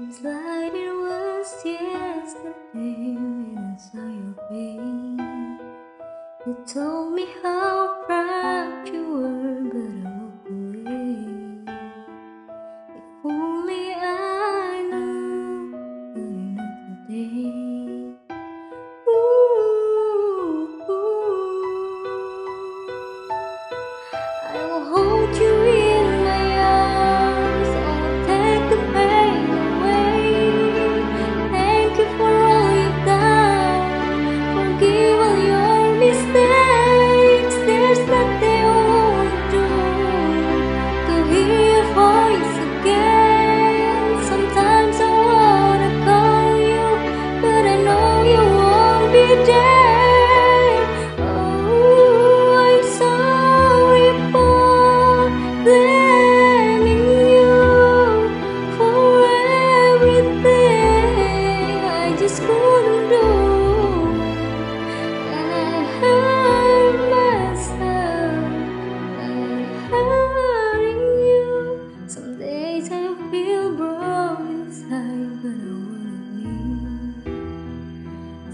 It's like it was yesterday when I saw your face. You told me how proud you were, but I walked away. If only I knew that enough today. Ooh, ooh. I will hold you.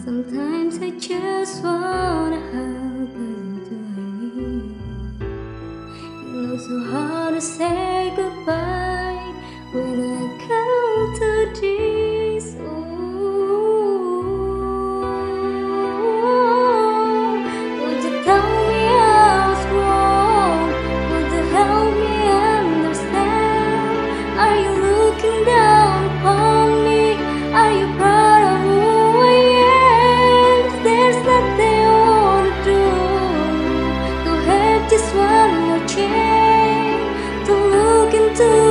Sometimes I just want do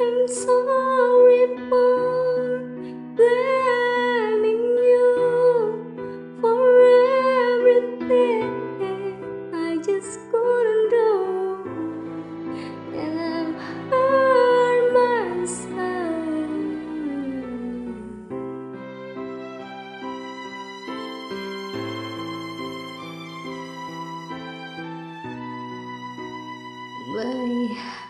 I'm sorry for blaming you for everything I just couldn't do, and I've hurt myself. But